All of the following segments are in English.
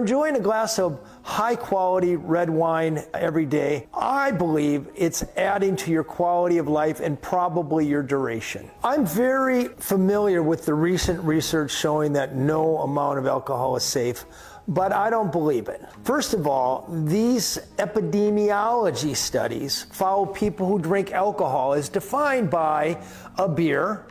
Enjoying a glass of high quality red wine every day, I believe it's adding to your quality of life and probably your duration. I'm very familiar with the recent research showing that no amount of alcohol is safe, but I don't believe it. First of all, these epidemiology studies follow people who drink alcohol as defined by a beer,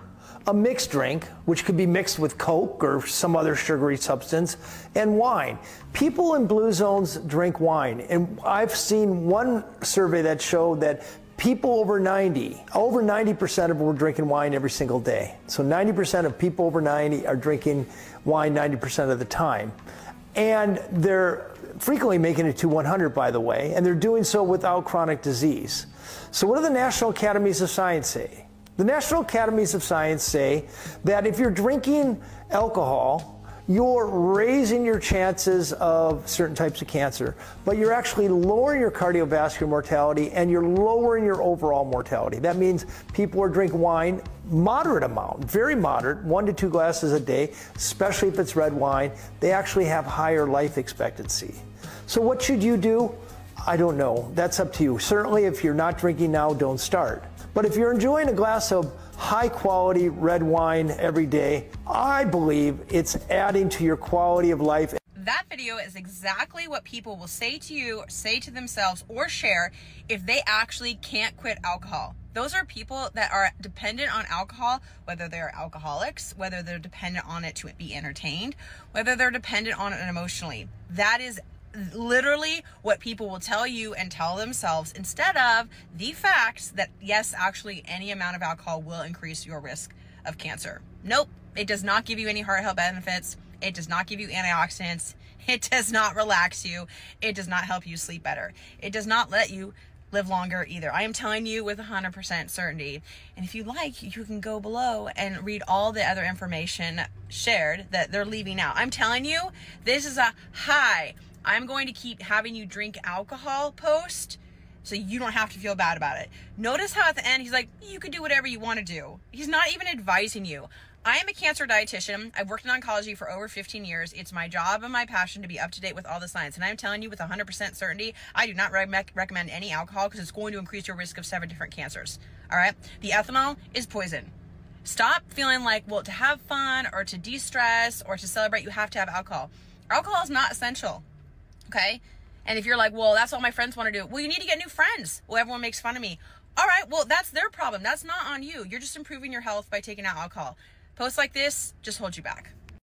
a mixed drink, which could be mixed with Coke or some other sugary substance, and wine. People in blue zones drink wine. And I've seen one survey that showed that people over 90, over 90% of them were drinking wine every single day. So 90% of people over 90 are drinking wine 90% of the time. And they're frequently making it to 100, by the way, and they're doing so without chronic disease. So, what do the National Academies of Science say? The National Academies of Science say that if you're drinking alcohol, you're raising your chances of certain types of cancer, but you're actually lowering your cardiovascular mortality and you're lowering your overall mortality. That means people are drinking wine moderate amount, very moderate, one to two glasses a day, especially if it's red wine, they actually have higher life expectancy. So what should you do? I don't know. That's up to you. Certainly if you're not drinking now, don't start. But if you're enjoying a glass of high quality red wine every day, I believe it's adding to your quality of life. That video is exactly what people will say to you, say to themselves, or share if they actually can't quit alcohol. Those are people that are dependent on alcohol, whether they're alcoholics, whether they're dependent on it to be entertained, whether they're dependent on it emotionally. That is literally what people will tell you and tell themselves instead of the facts that yes, actually any amount of alcohol will increase your risk of cancer. Nope, it does not give you any heart health benefits. It does not give you antioxidants. It does not relax you. It does not help you sleep better. It does not let you live longer either. I am telling you with 100% certainty. And if you like, you can go below and read all the other information shared that they're leaving out. I'm telling you, this is a high I'm going to keep having you drink alcohol post so you don't have to feel bad about it. Notice how at the end he's like, you can do whatever you want to do. He's not even advising you. I am a cancer dietitian. I've worked in oncology for over 15 years. It's my job and my passion to be up to date with all the science. And I'm telling you with 100% certainty, I do not re- recommend any alcohol because it's going to increase your risk of seven different cancers. All right? The ethanol is poison. Stop feeling like, well, to have fun or to de stress or to celebrate, you have to have alcohol. Alcohol is not essential. Okay. And if you're like, well, that's what my friends want to do. Well, you need to get new friends. Well, everyone makes fun of me. All right. Well, that's their problem. That's not on you. You're just improving your health by taking out alcohol. Posts like this just hold you back.